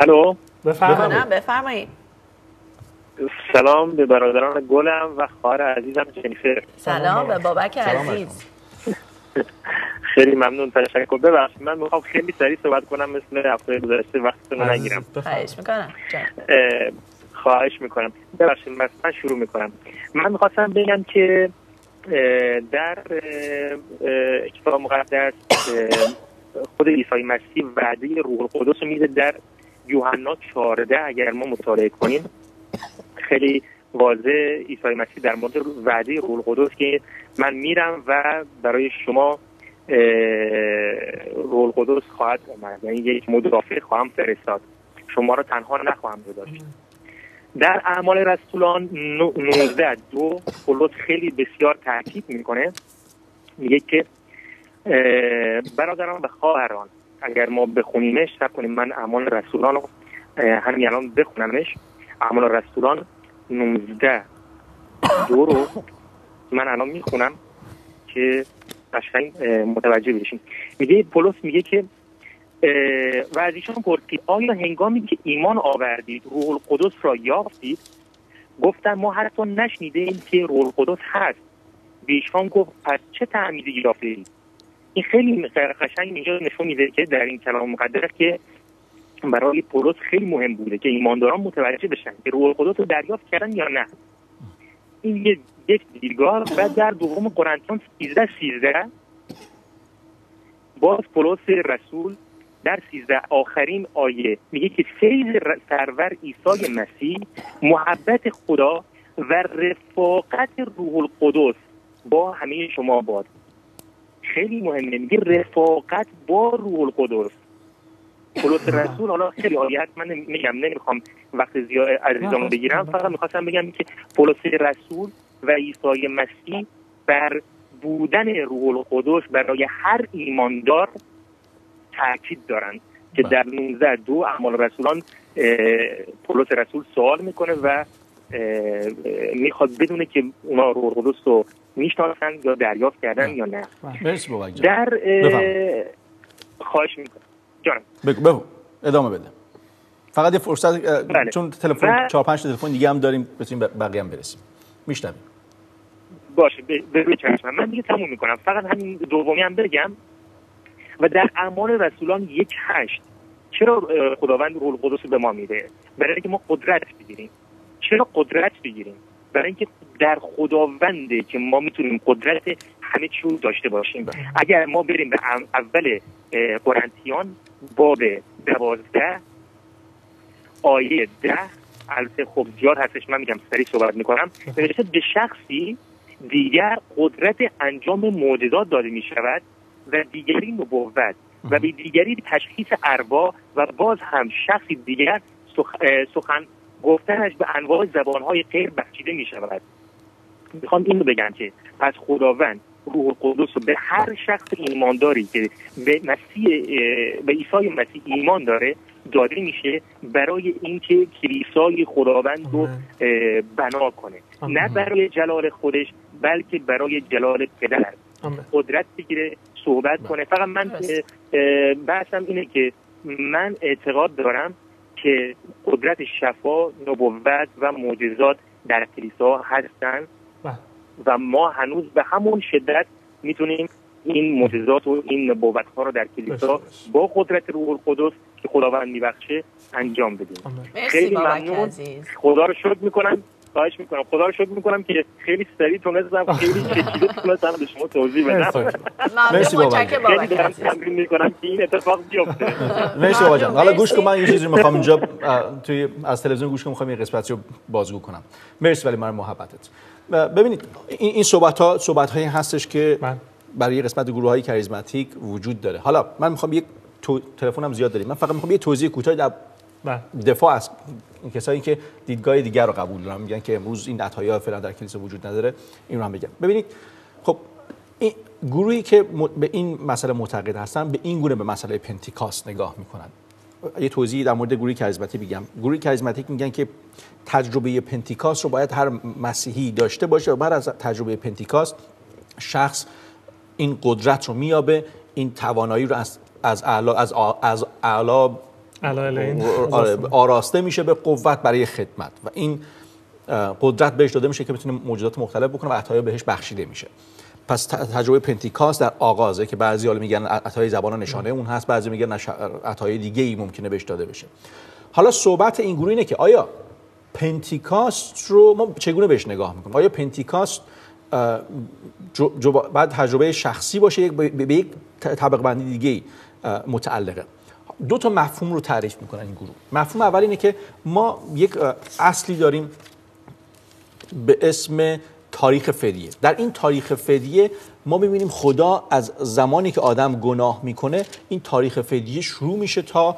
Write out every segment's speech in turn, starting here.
الو؟ بفرمایید. بفرمایید. سلام به برادران گلم و خواهر عزیزم جنیفر سلام به بابک عزیز. خیلی ممنون تشکر. ببخشید من می‌خوام خیلی سریع صحبت کنم مثل هفته گذشته وقتتون رو نگیرم. خواهش می‌کنم. خواهش می‌کنم. ببخشید من شروع می‌کنم. من می‌خواستم بگم که در کتاب مقدس خود عیسی مسیح وعده روح القدس رو میده در یوحنا 14 اگر ما مطالعه کنیم خیلی واضح عیسی مسیح در مورد وعده روح القدس که من میرم و برای شما روح القدس خواهد اومد یعنی یک مدافع خواهم فرستاد. شما را تنها نخواهم گذاشت. در اعمال رسولان 19 دو پولس خیلی بسیار تاکید می‌کنه. میگه که برادران و خواهران اگر ما بخونیمش سب کنیم من اعمال رسولان رو همین الان بخونمش. اعمال رسولان 19 دو رو من الان می‌خونم که قشنگ متوجه بشیم. میگه پولس میگه که و از ایشان پرسید آیا هنگامی که ایمان آوردید روح القدس را یافتید؟ گفتن ما حتی نشنیده ایم که روح القدس هست. بیشان گفت پس چه تعمیدی یافتید این خیلی قشنگ اینجا نشون میده که در این کلام مقدس که برای پولس خیلی مهم بوده که ایمانداران متوجه بشن که روح القدس رو دریافت کردن یا نه. این یک دیدگاه و در دوم قرنتیان 13 13 باز پولس رسول در سیزده آخرین آیه میگه که فیض سرور عیسی مسیح محبت خدا و رفاقت روح القدس با همه شما باد. خیلی مهمه. میگه رفاقت با روح القدس. پولس رسول حالا خیلی آیت من میگم نمی‌خوام وقت زیاد عزیزان بگیرم. فقط می‌خواستم بگم که پولس رسول و عیسی مسیح بر بودن روح القدس برای هر ایماندار تاکید دارن که در 19 دو اعمال رسولان پولس رسول سوال می‌کنه و می‌خواد بدونه که اونا روح القدس رو می‌شناسن یا دریافت کردن یا نه. مرسی در خواهش می‌کنم. جانم. بگو بگو. ادامه بده. فقط یه فرصت بله. چون تلفن چهار پنج تلفن دیگه هم داریم بتونیم بقیه هم برسیم. میشنویم. باشه به روی چشم. من دیگه تموم می‌کنم. فقط همین دومی هم بگم. و در اعمال رسولان یک هشت. چرا خداوند روح القدس به ما میده؟ برای اینکه ما قدرت بگیریم. چرا قدرت بگیریم؟ برای اینکه در خداونده که ما می‌تونیم قدرت همه چی رو داشته باشیم. اگر ما بریم به اول قرنتیان باب دوازده آیه ده البته خب زیاد هستش من میگم سریع صحبت می‌کنم. نوشته به شخصی دیگر قدرت انجام معجزات داده می شود و دیگری نبوت و به دیگری تشخیص اروا و باز هم شخصی دیگر سخن گفتنش به انواع زبانهای غیر بخشیده می شود می‌خوام اینو بگم که پس خداوند روح القدس رو به هر شخص ایمانداری که به مسیح به عیسی مسیح ایمان داره داده میشه برای اینکه کلیسای خداوند رو بنا کنه. نه برای جلال خودش بلکه برای جلال پدر. قدرت بگیره صحبت کنه. فقط من بحثم اینه که من اعتقاد دارم که قدرت شفا نبوت و معجزات در کلیسا هستن. بله. و ما هنوز به همون شدت می‌تونیم این معجزات و این نبوت ها رو در کلیسا با قدرت روح القدس که خداوند میبخشه انجام بدیم. خیلی ممنون. خدا رو شکر می‌کنم. خواهش می‌کنم. خدا رو شکر می‌کنم که خیلی سریع تونستم خیلی چکیده تونستم به شما توضیح بدم. مرسی. بابا خیلی دارم تمرین می‌کنم که این اتفاق بیفته. مرسی بابا جان. حالا گوش کن من یه چیزی می‌خوام اینجا توی از تلویزیون گوش کنم می‌خوام این قسمتی رو بازگو کنم. مرسی ولی من محبتت. ببینید این این صحبت ها صحبت هایی هستش که برای قسمت گروه های کاریزماتیک وجود داره. حالا من می‌خوام یک تلفنم زیاد داریم. من فقط می‌خوام یه توضیح کوتاهی در. دفاع از این کسایی که دیدگاه دیگر رو قبول دارن. میگن که امروز این عطایا فعلا در کلیسا وجود نداره. این رو هم بگم. ببینید خب این گروهی که به این مسئله معتقد هستن به این گونه به مسئله پنتیکاست نگاه می‌کنن. یه توضیحی در مورد گروه کاریزماتی بگم. گروه کاریزماتیک میگن که تجربه پنتیکاست رو باید هر مسیحی داشته باشه و بعد از تجربه پنتیکاست شخص این قدرت رو میابه این توانایی رو از از اعلا از از اعلا آره، آراسته میشه به قوت برای خدمت و این قدرت بهش داده میشه که بتونه موجودات مختلف بکنه و عطایا بهش بخشیده میشه. پس تجربه پنتیکاست در آغازه که بعضی حالا میگن عطای زبان نشانه اون هست بعضی میگن عطای دیگه ای ممکنه بهش داده بشه. حالا صحبت این گروه اینه که آیا پنتیکاست رو ما چگونه بهش نگاه می‌کنیم؟ آیا پنتیکاست بعد تجربه شخصی باشه به یک طبق بندی دیگه متعلقه؟ دو تا مفهوم رو تعریف می‌کنن این گروه. مفهوم اول اینه که ما یک اصلی داریم به اسم تاریخ فدیه. در این تاریخ فدیه ما می‌بینیم خدا از زمانی که آدم گناه می‌کنه این تاریخ فدیه شروع میشه تا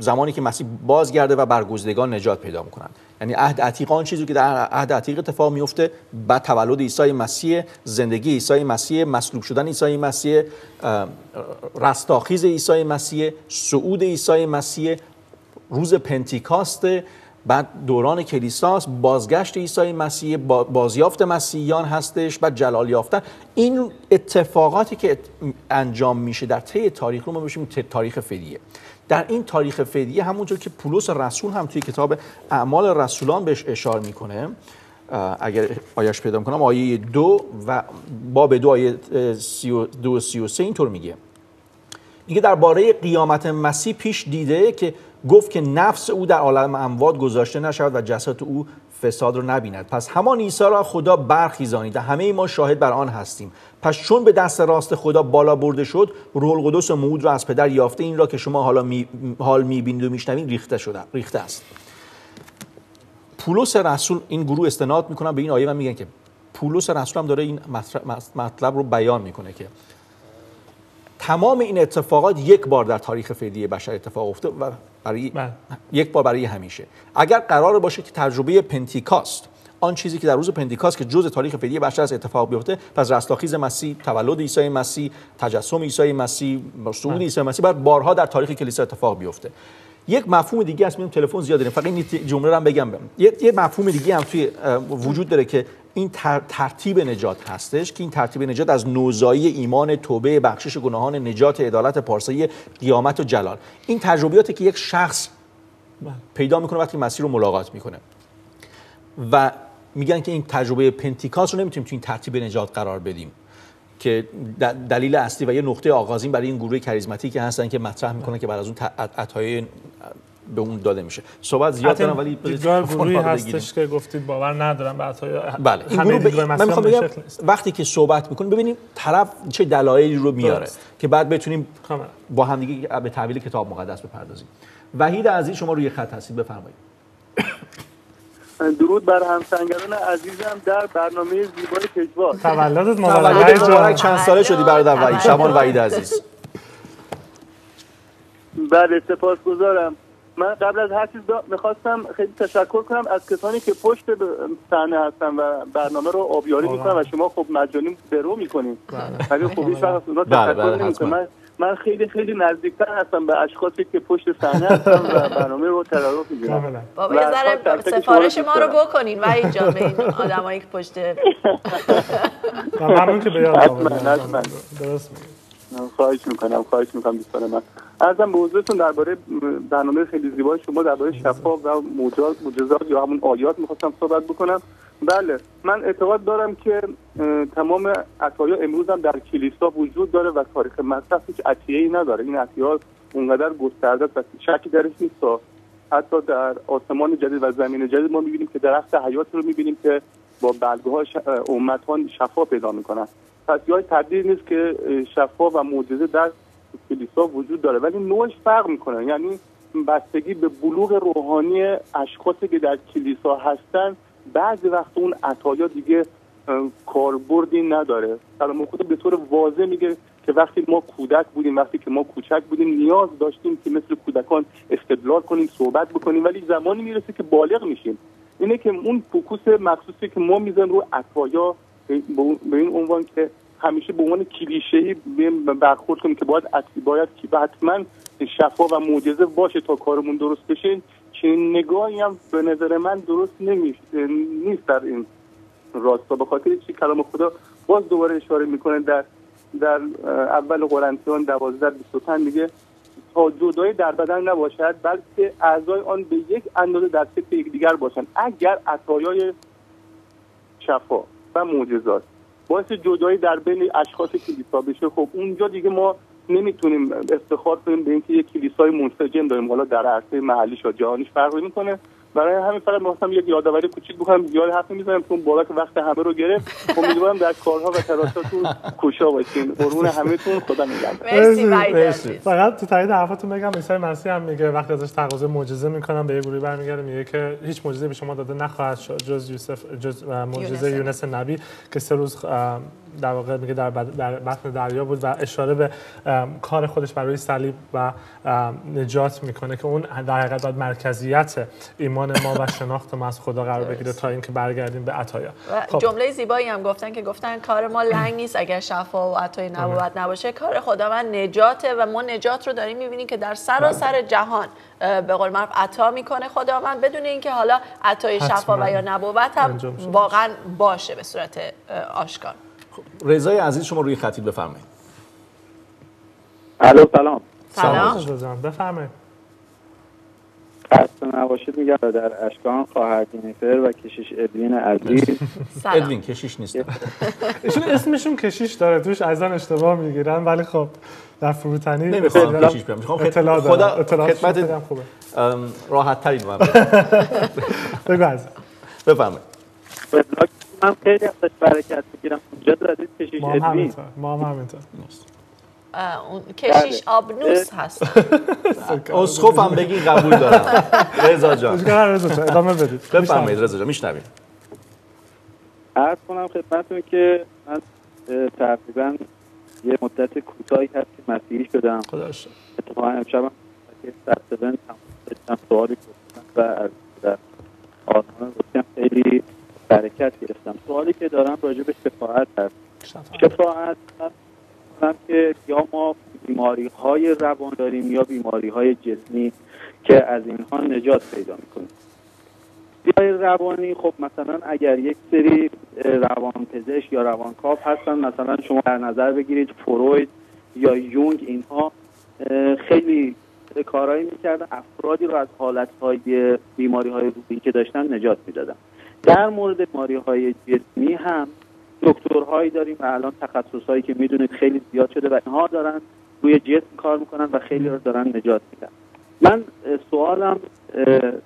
زمانی که مسیح بازگرده و برگزیدگان نجات پیدا می‌کنن. یعنی عهد عتیق آن چیزی که در عهد عتیق اتفاق میفته بعد تولد عیسی مسیح زندگی عیسی مسیح مصلوب شدن عیسی مسیح رستاخیز عیسی مسیح صعود عیسی مسیح روز پنتیکاست بعد دوران کلیساس بازگشت عیسی مسیح بازیافت مسیحیان هستش بعد جلال یافتن. این اتفاقاتی که انجام میشه در طی تاریخ رو ما بشیم تاریخ فدیه. در این تاریخ فدیه همونطور که پولس رسول هم توی کتاب اعمال رسولان بهش اشاره می‌کنه اگر آیش پیدا کنم آیه دو و باب دو آیه سی و دو سی و سه اینطور میگه. میگه درباره قیامت مسیح پیش دیده که گفت که نفس او در عالم اموات گذاشته نشود و جسد او فساد رو نبیند. پس همان عیسی را خدا برخیزانید همه ما شاهد بر آن هستیم. پس چون به دست راست خدا بالا برده شد روح القدس موعود را از پدر یافته این را که شما حالا می، حال می‌بینید و میشنوید ریخته شده ریخته است. پولس رسول این گروه استناد می‌کنن به این آیه و میگن که پولس رسول هم داره این مطلب رو بیان می‌کنه که تمام این اتفاقات یک بار در تاریخ فعلی بشر اتفاق افتاد و برای بله. یک بار برای همیشه اگر قرار باشه که تجربه پنتیکاست آن چیزی که در روز پنتیکاست که جزء تاریخ فعلی بشر از اتفاق بیفته پس رستاخیز مسیح تولد عیسی مسیح تجسم عیسی مسیح صعود بله. عیسی مسیح بعد بارها در تاریخ کلیسا اتفاق بیفته یک مفهوم دیگه است میگم تلفن زیاد داریم فقط این جمله رو هم بگم یه،, یه مفهوم دیگه هم توی وجود داره که این ترتیب نجات هستش که این ترتیب نجات از نوزایی ایمان توبه بخشش گناهان نجات عدالت پارسایی قیامت و جلال. این تجربیاتی که یک شخص پیدا می‌کنه وقتی مسیر رو ملاقات می‌کنه. و میگن که این تجربه پنتیکاس رو نمی‌تونیم تو این ترتیب نجات قرار بدیم. که دلیل اصلی و یه نقطه آغازین برای این گروه کریزماتی که هستن که مطرح می‌کنن که بعد از اون عطای به اون داده میشه. صحبت زیاد دارم ولی دیدگاه گروهی هستش که گفتید باور ندارم بله این گروه ب... من می‌خوام بگم وقتی که صحبت می‌کنیم ببینیم طرف چه دلایلی رو میاره که بعد بتونیم با هم دیگه به تحویل کتاب مقدس بپردازیم. وحید عزیز شما روی خط هستید بفرمایید. درود بر همسنگران عزیزم در برنامه زیبای کجوا تولدت مبارک. چند ساله شدی برادر وحید؟ شمان وحید عزیز. بله سپاسگزارم. من قبل از هر چیز می‌خواستم خیلی تشکر کنم از کسانی که پشت صحنه هستن و برنامه رو آبیاری می‌کنن و شما خب مجانی برو می‌کنین. بله. ولی خب هیچ وقت اونا بله، تشکر بله، من من خیلی خیلی نزدیکتر هستم به اشخاصی که پشت صحنه هستن و برنامه رو تدارک می‌گیرن. بابا یه ذره سفارش ما رو بکنین و اینجا به این آدمایی که پشت ممنون که به یاد درست خواهش می‌کنم خواهش می‌کنم دوستان من. ارزم به حضورتون درباره برنامه خیلی زیبای شما درباره شفا و معجزات یا همون آیات می‌خواستم صحبت بکنم. بله من اعتقاد دارم که تمام عطایا امروز هم در کلیسا وجود داره و تاریخ مصرف هیچ عطیه ای نداره. این عطیه اونقدر گسترده و شکی درش نیست حتی در آسمان جدید و زمین جدید ما می‌بینیم که درخت حیات رو می‌بینیم که با بلگه ها امتان شفا پیدا می‌کنن. پس یای تبدیل نیست که شفا و معجزه در کلیسا وجود داره. ولی نوعش فرق می‌کنه. یعنی بستگی به بلوغ روحانی اشخاصی که در کلیسا هستن بعضی وقت اون عطایا دیگه کاربردی نداره. سلام خود به طور واضح میگه که وقتی ما کودک بودیم وقتی که ما کوچک بودیم نیاز داشتیم که مثل کودکان استدلال کنیم صحبت بکنیم ولی زمانی می‌رسه که بالغ میشیم. اینه که اون فوکوس مخصوصی که ما میزن رو عطایا به این عنوان که همیشه به عنوان کلیشه‌ای برخورد کنیم که باید باید که حتما شفا و معجزه باشه تا کارمون درست بشه. چنین نگاهی هم به نظر من درست نیست در این راستا. به خاطر چی کلام خدا باز دوباره اشاره می‌کنه در در اول قرنتیان 12 25 میگه تا جدایی در بدن نباشد بلکه اعضای آن به یک اندازه در یک یکدیگر باشند. اگر عطایای شفا و معجزات. باعث جدایی در بین اشخاص کلیسا بشه. خب اونجا دیگه ما نمی‌تونیم افتخار کنیم به اینکه یک کلیسای منسجم داریم. حالا در عرصه محلی یا جهانیش فرق می‌کنه برای همین فقط می‌خواستم یک یادآوری کوچیک بکنم. زیاد حرف نمی‌زنم چون بابک وقت همه رو گرفت. امیدوارم در کارها و تلاشاتون کوشا باشین. قربون همهتون. خدا نگهدار. مرسی فقط تو تایید حرفتون بگم عیسی مسیح هم میگه. وقتی ازش تقاضا معجزه می‌کنم به یه گروهی برمیگرده میگه که هیچ معجزه به شما داده نخواهد شد. جز یوسف جز معجزه یونس. نبی که سه روز در واقع میگه در بطن دریا بود و اشاره به کار خودش برای صلیب و نجات می‌کنه که اون در حقیقت مرکزیت ایمان ما و شناخت ما از خدا قرار بگیره تا اینکه برگردیم به عطایا. خب. جمله زیبایی هم گفتن که گفتن کار ما لنگ نیست اگر شفا و عطای نبوت نباشه کار خداوند نجاته و ما نجات رو داریم می‌بینیم که در سراسر بله. جهان به قول معروف عطا می‌کنه خداوند بدون اینکه حالا عطای شفا و یا نبوت هم واقعا باشه به صورت آشکار. رضای عزیز شما روی خطیب بفرمایید. الو سلام. سلام. بفرمایید. خسته نباشید میگم در اشکان خواهر جینیفر و کشیش ادوین عزیز. ادوین کشیش نیست. ایشون اسمشون کشیش داره توش ازن اشتباه می‌گیرن ولی خب در فروتنی نمی‌خوام کشیش بیام می‌خوام اطلاع خدا خدمت خوبه. راحت ترین من بگو از بفرمایید من خیلی ازش برکت می‌گیرم. اونجا زدید کشیش ادوین. ما هم همینطور. اون کشیش بله. آبنوس هست. اسخوف هم بگی قبول دارم. رضا جان. رضا جان ادامه بدید. بفرمایید رضا جان میشنویم. عرض کنم خدمتتون که من تقریبا یه مدت کوتاهی هست که مسیحی شدم خدا اتفاقا امشب هم تمام سوالی و از در آرمان خیلی برکت گرفتم. سوالی که دارم راجع به شفاعت هست. شفاعت. که یا ما بیماری های روان داریم یا بیماری های جسمی که از اینها نجات پیدا می‌کنیم بیماری روانی خب مثلا اگر یک سری روان پزشک یا روانکاو هستن مثلا شما در نظر بگیرید فروید یا یونگ اینها خیلی کارهایی می‌کردن. افرادی رو از حالتهای بیماری های روحی که داشتن نجات می‌دادن. در مورد بیماری های جسمی هم دکترهایی داریم و الان تخصصهایی که می‌دونید خیلی زیاد شده و اینها دارن روی جسم کار می‌کنن و خیلی رو دارن نجات میدن. من سوالم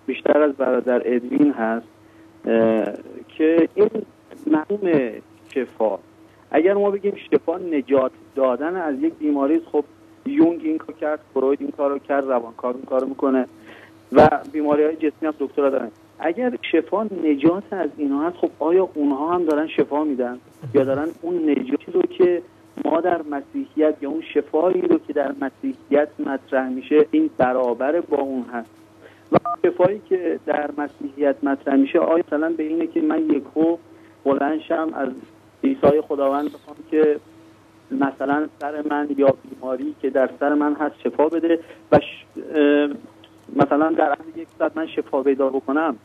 بیشتر از برادر ادوین هست که این مفهوم شفا اگر ما بگیم شفا نجات دادن از یک بیماری خب یونگ این کار کرد فروید این کارو کرد روانکاو این کارو می‌کنه و بیماری های جسمی هم دکترها دارن. اگر شفا نجات از اینها هست خب آیا اونها هم دارن شفا میدن؟ یا دارن اون نجاتی رو که ما در مسیحیت یا اون شفایی رو که در مسیحیت مطرح میشه این برابر با اون هست؟ و شفایی که در مسیحیت مطرح میشه آیا مثلا به اینه که من یکو بلنشم از عیسی خداوند بخوام که مثلا سر من یا بیماری که در سر من هست شفا بده و مثلا در یک ساعت من شفا پیدا بکنم؟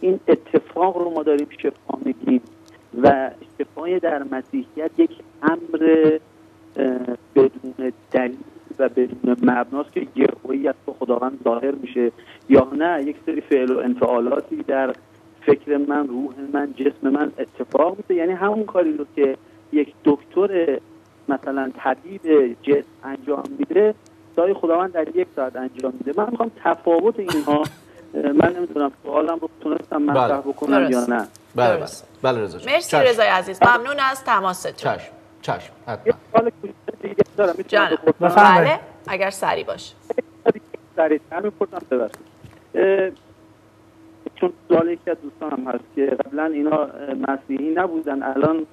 این اتفاق رو ما داریم شفا میگیم و شفای در مسیحیت یک امر بدون دلیل و بدون مبناست که یهویی از تو خداوند ظاهر میشه یا نه. یک سری فعل و انفعالاتی در فکر من روح من جسم من اتفاق میده یعنی همون کاری رو که یک دکتر مثلا طبیب جسم انجام میده سای خداوند در یک ساعت انجام میده. من می‌خوام تفاوت اینها من نمی‌تونم سوالم رو تونستم مطرح بله. بکنم یا نه. بله بله. بله رضا مرسی رضا عزیز. ممنون از تماستون. چشم. چشم. حتما. دارم. بله. اگر سری باش سریع. می‌پرسم ببخشید. چون سوال یکی از دوستانم هست که قبلا اینا مسیحی نبودن. الان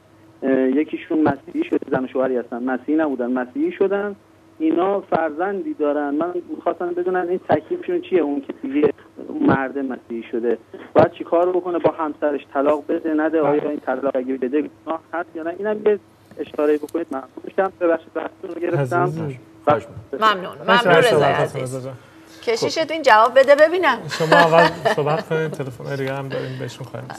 یکیشون مسیحی شده زن شوهری هستن. مسیحی نبودن مسیحی شدن. اینا فرزندی دارن. من می‌خواستم بدونم این تکلیفشون چیه؟ اون که دیگه مرد مسیحی شده. باید چی کار بکنه؟ با همسرش طلاق بده نده آیا این طلاق اگه بده گناه هست یا نه؟ اینم یه اشاره بکنید. ممنون میشم ببخشید بحثتون رو گرفتم. ممنون. ممنون رضا عزیز. کشیش این جواب بده ببینم. شما اول صحبت کنید. تلفن دیگه هم داریم بهشون خواهیم